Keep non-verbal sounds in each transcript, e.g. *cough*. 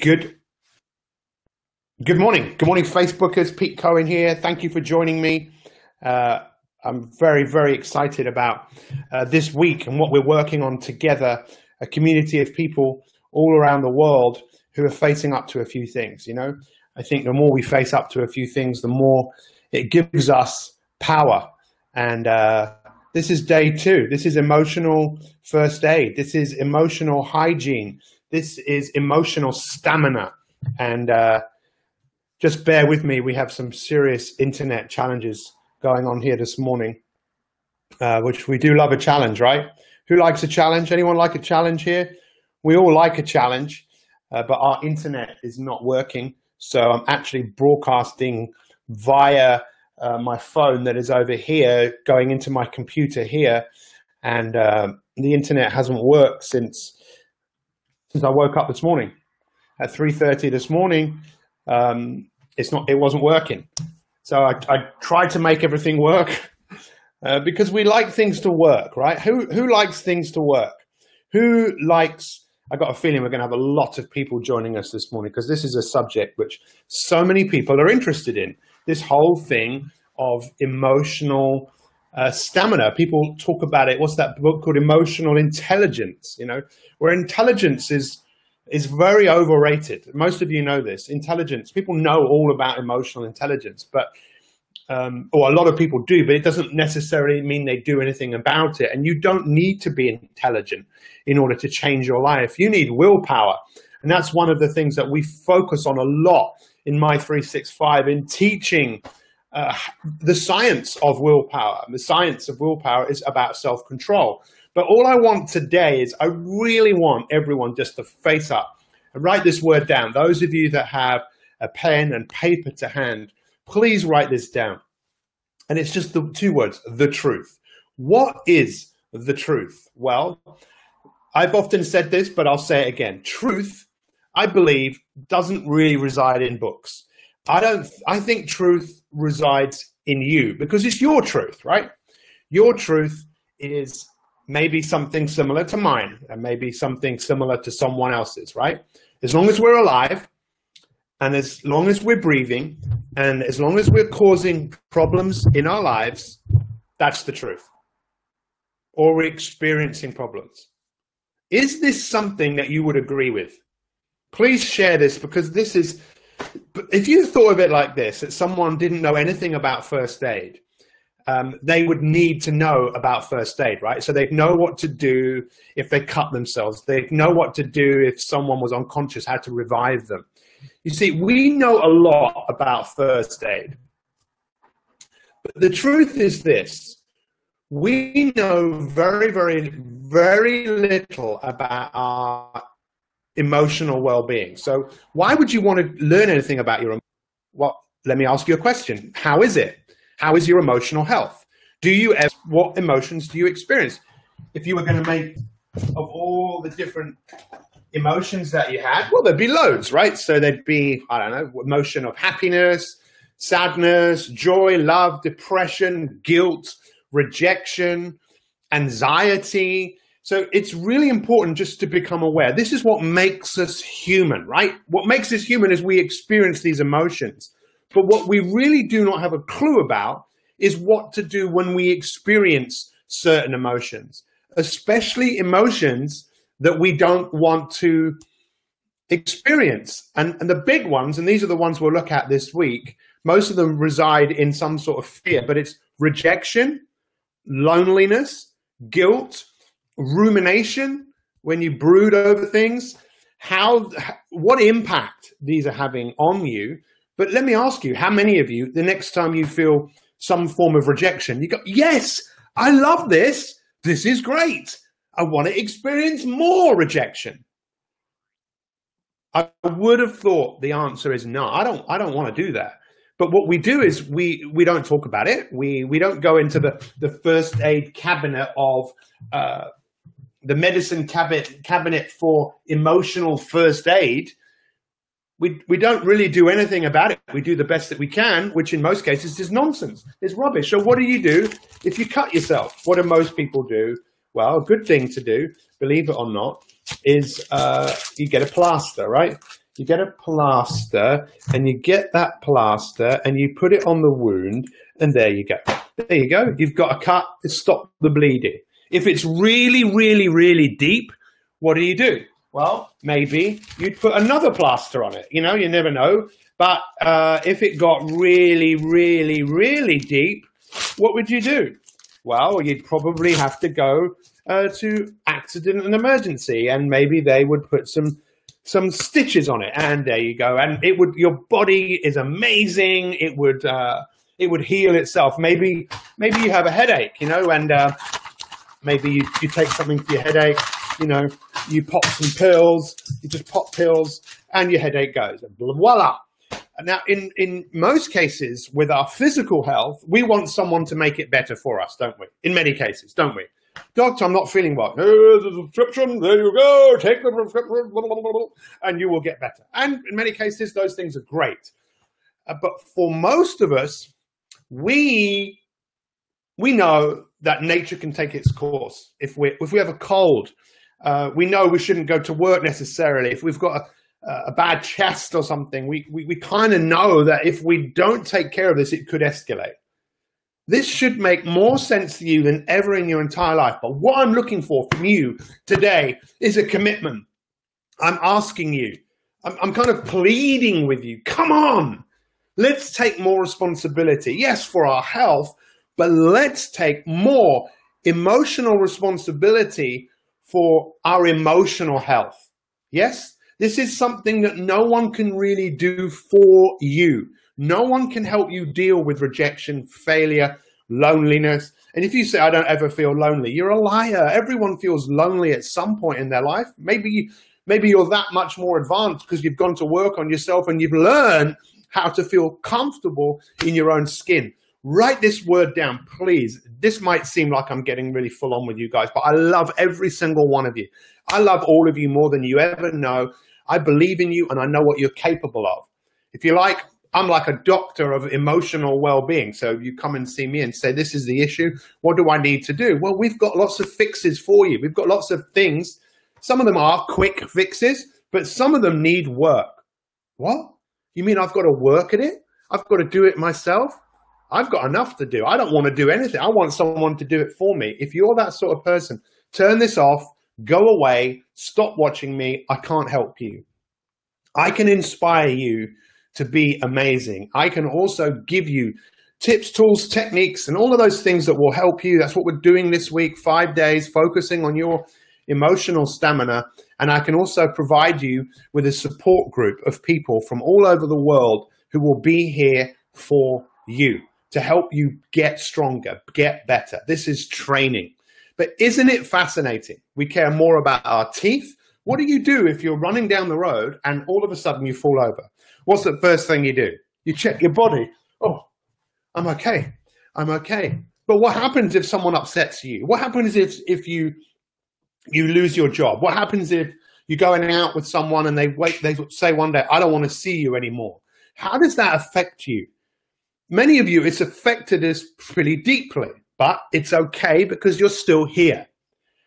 Good. Good morning. Good morning, Facebookers. Pete Cohen here. Thank you for joining me. Uh, I'm very, very excited about uh, this week and what we're working on together. A community of people all around the world who are facing up to a few things. You know, I think the more we face up to a few things, the more it gives us power. And uh, this is day two. This is emotional first aid. This is emotional hygiene. This is emotional stamina. And uh, just bear with me. We have some serious internet challenges going on here this morning, uh, which we do love a challenge, right? Who likes a challenge? Anyone like a challenge here? We all like a challenge, uh, but our internet is not working. So I'm actually broadcasting via uh, my phone that is over here, going into my computer here. And uh, the internet hasn't worked since since I woke up this morning at 3.30 this morning. Um, it's not, it wasn't working. So I, I tried to make everything work *laughs* uh, because we like things to work, right? Who, who likes things to work? Who likes, I got a feeling we're going to have a lot of people joining us this morning because this is a subject which so many people are interested in. This whole thing of emotional uh, stamina. People talk about it. What's that book called? Emotional intelligence. You know, where intelligence is is very overrated. Most of you know this. Intelligence. People know all about emotional intelligence, but um, or a lot of people do, but it doesn't necessarily mean they do anything about it. And you don't need to be intelligent in order to change your life. You need willpower. And that's one of the things that we focus on a lot in Mi365 in teaching uh, the science of willpower. The science of willpower is about self control. But all I want today is I really want everyone just to face up and write this word down. Those of you that have a pen and paper to hand, please write this down. And it's just the two words the truth. What is the truth? Well, I've often said this, but I'll say it again. Truth, I believe, doesn't really reside in books. I don't, I think truth resides in you because it's your truth, right? Your truth is maybe something similar to mine and maybe something similar to someone else's, right? As long as we're alive and as long as we're breathing and as long as we're causing problems in our lives, that's the truth. Or we're experiencing problems. Is this something that you would agree with? Please share this because this is but if you thought of it like this, that someone didn't know anything about first aid, um, they would need to know about first aid, right? So they'd know what to do if they cut themselves. They'd know what to do if someone was unconscious, how to revive them. You see, we know a lot about first aid. But the truth is this we know very, very, very little about our emotional well-being. So why would you want to learn anything about your well, let me ask you a question. How is it? How is your emotional health? Do you what emotions do you experience? If you were going to make of all the different emotions that you had, well, there'd be loads, right? So there'd be, I don't know, emotion of happiness, sadness, joy, love, depression, guilt, rejection, anxiety, so it's really important just to become aware. This is what makes us human, right? What makes us human is we experience these emotions. But what we really do not have a clue about is what to do when we experience certain emotions, especially emotions that we don't want to experience. And, and the big ones, and these are the ones we'll look at this week, most of them reside in some sort of fear, but it's rejection, loneliness, guilt, rumination, when you brood over things, how what impact these are having on you. But let me ask you, how many of you, the next time you feel some form of rejection, you go, yes, I love this. This is great. I want to experience more rejection. I would have thought the answer is no. I don't. I don't want to do that. But what we do is we we don't talk about it. We we don't go into the the first aid cabinet of uh, the medicine cabinet cabinet for emotional first aid, we we don't really do anything about it. We do the best that we can, which in most cases is nonsense. It's rubbish. So what do you do if you cut yourself? What do most people do? Well, a good thing to do, believe it or not, is uh, you get a plaster, right? you get a plaster and you get that plaster and you put it on the wound and there you go. There you go. You've got a cut to stop the bleeding. If it's really, really, really deep, what do you do? Well, maybe you'd put another plaster on it. You know, you never know. But uh, if it got really, really, really deep, what would you do? Well, you'd probably have to go uh, to accident and emergency, and maybe they would put some some stitches on it, and there you go. And it would your body is amazing. It would uh, it would heal itself. Maybe maybe you have a headache, you know, and uh, maybe you, you take something for your headache. You know, you pop some pills. You just pop pills, and your headache goes. And voila. Now, in, in most cases, with our physical health, we want someone to make it better for us, don't we? In many cases, don't we? Doctor, I'm not feeling well. Here's a prescription. There you go. Take the prescription, blah, blah, blah, and you will get better. And in many cases, those things are great. Uh, but for most of us, we we know that nature can take its course. If we if we have a cold, uh, we know we shouldn't go to work necessarily. If we've got a, a bad chest or something, we we, we kind of know that if we don't take care of this, it could escalate. This should make more sense to you than ever in your entire life. But what I'm looking for from you today is a commitment. I'm asking you. I'm, I'm kind of pleading with you. Come on. Let's take more responsibility. Yes, for our health, but let's take more emotional responsibility for our emotional health. Yes, this is something that no one can really do for you. No one can help you deal with rejection, failure, loneliness. And if you say, I don't ever feel lonely, you're a liar. Everyone feels lonely at some point in their life. Maybe, maybe you're that much more advanced because you've gone to work on yourself and you've learned how to feel comfortable in your own skin. Write this word down, please. This might seem like I'm getting really full on with you guys, but I love every single one of you. I love all of you more than you ever know. I believe in you and I know what you're capable of. If you like, I'm like a doctor of emotional well-being. So you come and see me and say, this is the issue. What do I need to do? Well, we've got lots of fixes for you. We've got lots of things. Some of them are quick fixes, but some of them need work. What? You mean I've got to work at it? I've got to do it myself? I've got enough to do. I don't want to do anything. I want someone to do it for me. If you're that sort of person, turn this off, go away, stop watching me. I can't help you. I can inspire you to be amazing. I can also give you tips, tools, techniques, and all of those things that will help you. That's what we're doing this week, five days, focusing on your emotional stamina. And I can also provide you with a support group of people from all over the world who will be here for you to help you get stronger, get better. This is training. But isn't it fascinating? We care more about our teeth. What do you do if you're running down the road and all of a sudden you fall over? What's the first thing you do? You check your body. Oh, I'm okay. I'm okay. But what happens if someone upsets you? What happens if if you you lose your job? What happens if you're going out with someone and they wait, they say one day, I don't want to see you anymore. How does that affect you? Many of you, it's affected us pretty deeply, but it's okay because you're still here.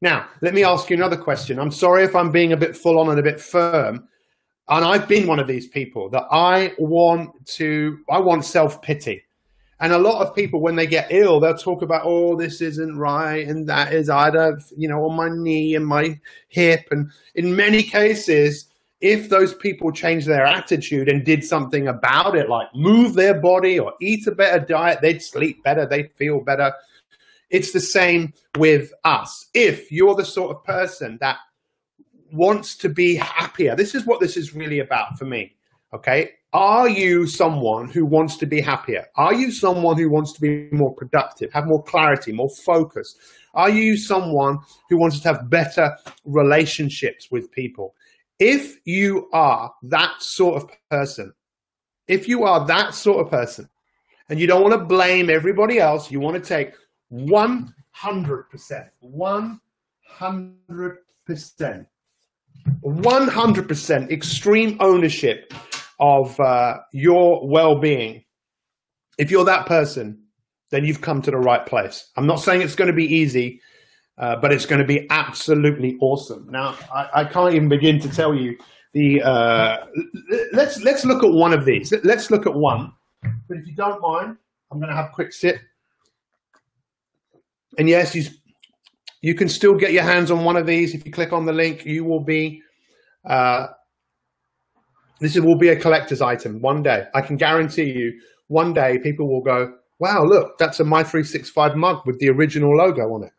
Now, let me ask you another question. I'm sorry if I'm being a bit full on and a bit firm. And I've been one of these people that I want to, I want self pity. And a lot of people, when they get ill, they'll talk about, oh, this isn't right, and that is either, you know, on my knee and my hip. And in many cases, if those people changed their attitude and did something about it, like move their body or eat a better diet, they'd sleep better, they'd feel better. It's the same with us. If you're the sort of person that wants to be happier, this is what this is really about for me. Okay. Are you someone who wants to be happier? Are you someone who wants to be more productive, have more clarity, more focus? Are you someone who wants to have better relationships with people? If you are that sort of person, if you are that sort of person, and you don't want to blame everybody else, you want to take 100%, 100%, 100% extreme ownership of uh, your well-being, if you're that person, then you've come to the right place. I'm not saying it's going to be easy, uh, but it's going to be absolutely awesome. Now, I, I, can't even begin to tell you the uh, let's let's look at one of these. Let's look at one. But if you don't mind, I'm going to have a quick sip. And yes, you you can still get your hands on one of these. If you click on the link, you will be. Uh, this will be a collector's item one day. I can guarantee you, one day people will go, "Wow, look, that's a Mi365 mug with the original logo on it."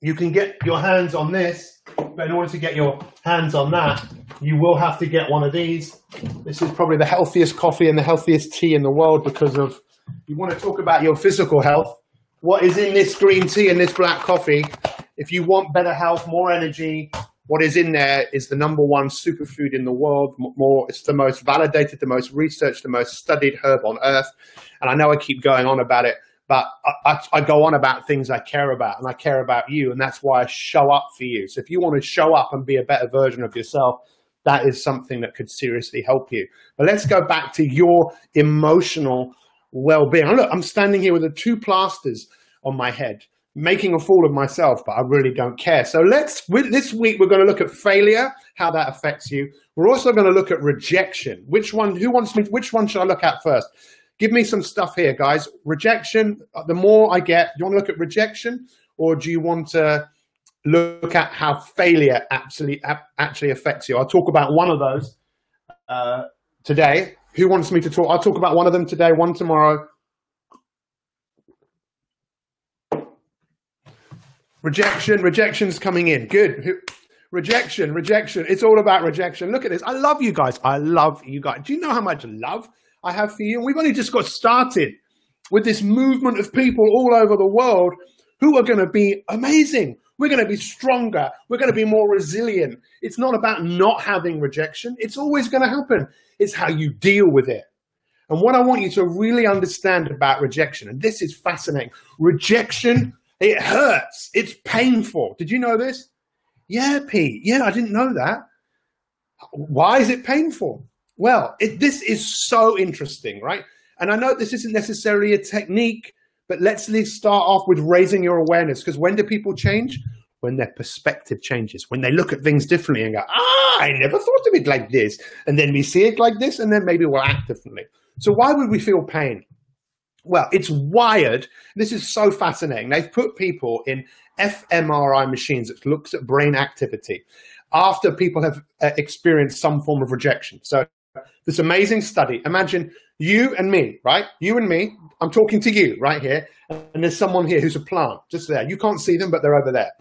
You can get your hands on this, but in order to get your hands on that, you will have to get one of these. This is probably the healthiest coffee and the healthiest tea in the world because of. You want to talk about your physical health what is in this green tea and this black coffee. If you want better health, more energy, what is in there is the number one superfood in the world. More, it's the most validated, the most researched, the most studied herb on earth. And I know I keep going on about it, but I, I, I, go on about things I care about, and I care about you, and that's why I show up for you. So if you want to show up and be a better version of yourself, that is something that could seriously help you. But let's go back to your emotional well-being. Look, I'm standing here with the two plasters on my head, making a fool of myself, but I really don't care. So let's this week we're going to look at failure, how that affects you. We're also going to look at rejection. Which one? Who wants me? Which one should I look at first? Give me some stuff here, guys. Rejection. Uh, the more I get, do you want to look at rejection, or do you want to look at how failure actually actually affects you? I'll talk about one of those uh, today who wants me to talk? I'll talk about one of them today, one tomorrow. Rejection, rejection's coming in. Good. Rejection, rejection. It's all about rejection. Look at this. I love you guys. I love you guys. Do you know how much love I have for you? And we've only just got started with this movement of people all over the world who are going to be amazing. We're going to be stronger. We're going to be more resilient. It's not about not having rejection. It's always going to happen. It's how you deal with it. And what I want you to really understand about rejection, and this is fascinating rejection, it hurts. It's painful. Did you know this? Yeah, Pete. Yeah, I didn't know that. Why is it painful? Well, it, this is so interesting, right? And I know this isn't necessarily a technique but let's, let's start off with raising your awareness because when do people change? When their perspective changes, when they look at things differently and go, ah, I never thought of it like this. And then we see it like this, and then maybe we'll act differently. So, why would we feel pain? Well, it's wired. This is so fascinating. They've put people in fMRI machines that looks at brain activity after people have uh, experienced some form of rejection. So this amazing study. Imagine you and me, right? You and me. I'm talking to you right here, and there's someone here who's a plant just there. You can't see them, but they're over there.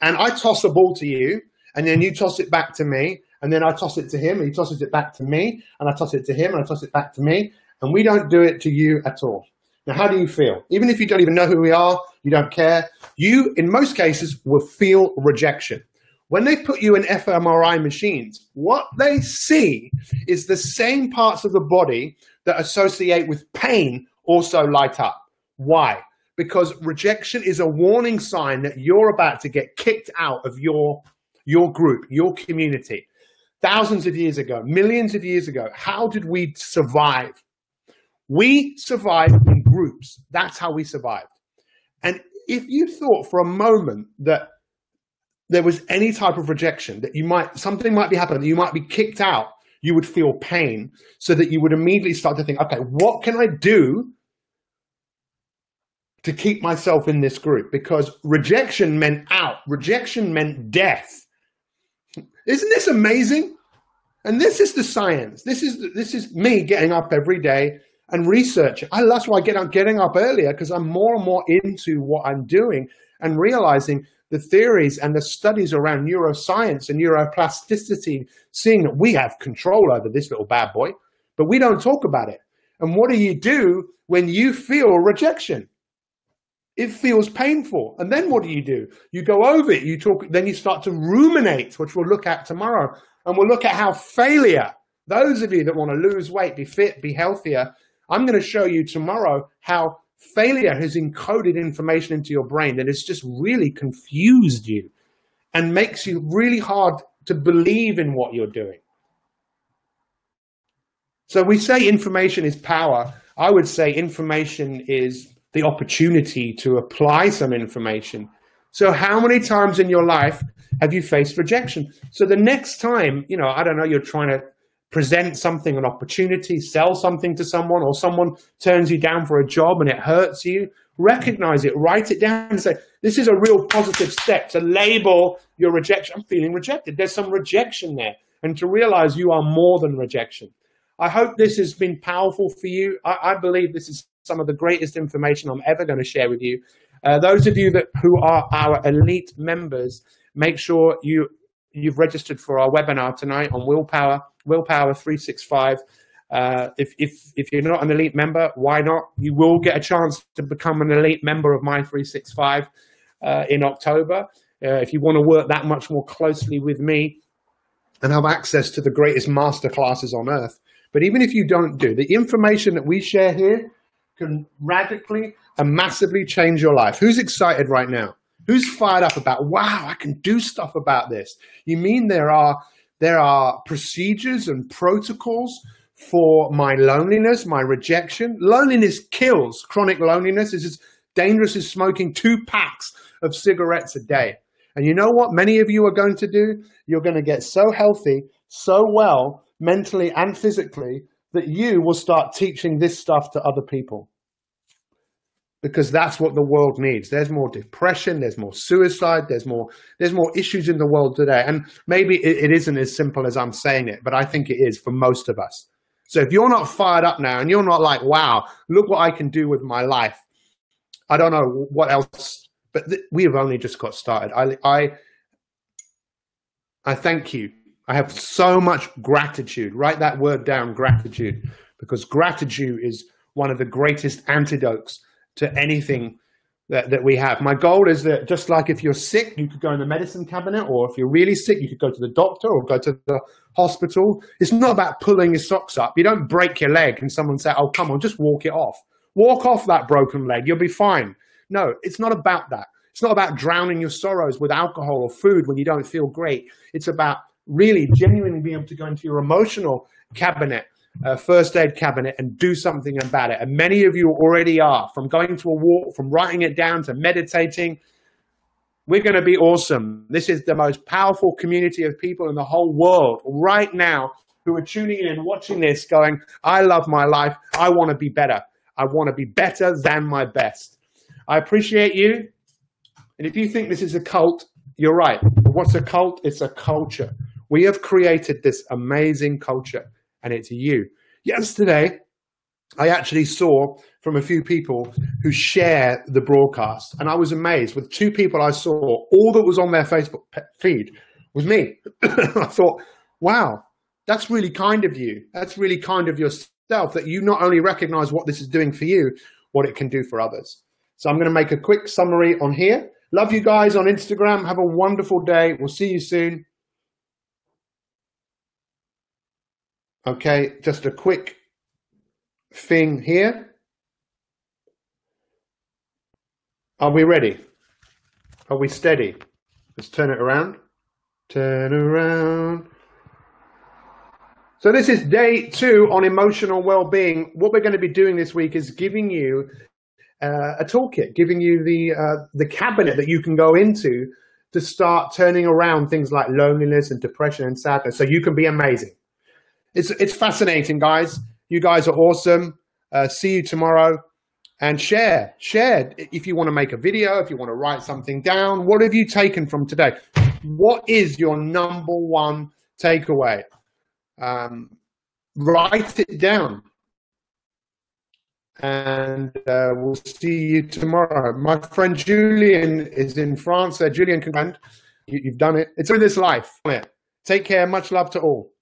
And I toss a ball to you, and then you toss it back to me, and then I toss it to him, and he tosses it back to me, and I toss it to him, and I toss it back to me, and we don't do it to you at all. Now, how do you feel? Even if you don't even know who we are, you don't care. You, in most cases, will feel rejection. When they put you in fMRI machines, what they see is the same parts of the body that associate with pain also light up. Why? Because rejection is a warning sign that you're about to get kicked out of your, your group, your community. Thousands of years ago, millions of years ago, how did we survive? We survived in groups. That's how we survived. And if you thought for a moment that there was any type of rejection, that you might something might be happening, you might be kicked out, you would feel pain, so that you would immediately start to think, okay, what can I do to keep myself in this group? Because rejection meant out, rejection meant death. Isn't this amazing? And this is the science. This is this is me getting up every day and researching. I, that's why I get up getting up earlier because I'm more and more into what I'm doing and realizing the theories and the studies around neuroscience and neuroplasticity, seeing that we have control over this little bad boy, but we don't talk about it. And what do you do when you feel rejection? It feels painful. And then what do you do? You go over it, you talk, then you start to ruminate, which we'll look at tomorrow. And we'll look at how failure, those of you that want to lose weight, be fit, be healthier, I'm going to show you tomorrow how failure has encoded information into your brain that has just really confused you and makes you really hard to believe in what you're doing. So we say information is power. I would say information is the opportunity to apply some information. So how many times in your life have you faced rejection? So the next time, you know, I don't know, you're trying to present something, an opportunity, sell something to someone, or someone turns you down for a job and it hurts you, recognize it, write it down and say, this is a real positive step to label your rejection. I'm feeling rejected. There's some rejection there. And to realize you are more than rejection. I hope this has been powerful for you. I, I believe this is some of the greatest information I'm ever going to share with you. Uh, those of you that who are our elite members, make sure you you've registered for our webinar tonight on willpower, willpower 365. Uh, if, if, if you're not an elite member, why not? You will get a chance to become an elite member of Mi365 uh, in October. Uh, if you want to work that much more closely with me and have access to the greatest master classes on earth. But even if you don't do, the information that we share here can radically and massively change your life. Who's excited right now? Who's fired up about, wow, I can do stuff about this? You mean there are there are procedures and protocols for my loneliness, my rejection? Loneliness kills. Chronic loneliness is as dangerous as smoking two packs of cigarettes a day. And you know what many of you are going to do? You're going to get so healthy, so well, mentally and physically, that you will start teaching this stuff to other people because that's what the world needs. There's more depression, there's more suicide, there's more there's more issues in the world today. And maybe it, it isn't as simple as I'm saying it, but I think it is for most of us. So if you're not fired up now and you're not like, wow, look what I can do with my life. I don't know what else, but we have only just got started. I I I thank you. I have so much gratitude. Write that word down, gratitude, because gratitude is one of the greatest antidotes to anything that, that we have. My goal is that just like if you're sick, you could go in the medicine cabinet, or if you're really sick, you could go to the doctor or go to the hospital. It's not about pulling your socks up. You don't break your leg and someone say, oh, come on, just walk it off. Walk off that broken leg. You'll be fine. No, it's not about that. It's not about drowning your sorrows with alcohol or food when you don't feel great. It's about really genuinely being able to go into your emotional cabinet uh, first aid cabinet and do something about it. And many of you already are, from going to a walk, from writing it down to meditating. We're going to be awesome. This is the most powerful community of people in the whole world right now who are tuning in and watching this going, I love my life. I want to be better. I want to be better than my best. I appreciate you. And if you think this is a cult, you're right. What's a cult? It's a culture. We have created this amazing culture and it's you. Yesterday, I actually saw from a few people who share the broadcast, and I was amazed. With two people I saw, all that was on their Facebook feed was me. *coughs* I thought, wow, that's really kind of you. That's really kind of yourself that you not only recognize what this is doing for you, what it can do for others. So I'm going to make a quick summary on here. Love you guys on Instagram. Have a wonderful day. We'll see you soon. Okay, just a quick thing here. Are we ready? Are we steady? Let's turn it around. Turn around. So this is day two on emotional well-being. What we're going to be doing this week is giving you uh, a toolkit, giving you the uh, the cabinet that you can go into to start turning around things like loneliness and depression and sadness, so you can be amazing it's it's fascinating, guys. You guys are awesome. Uh, see you tomorrow, and share share if you want to make a video, if you want to write something down. What have you taken from today? What is your number one takeaway? Um, write it down, and uh, we'll see you tomorrow. My friend Julian is in France. Uh, Julian, you, you've done it. It's in this life. Take care. Much love to all.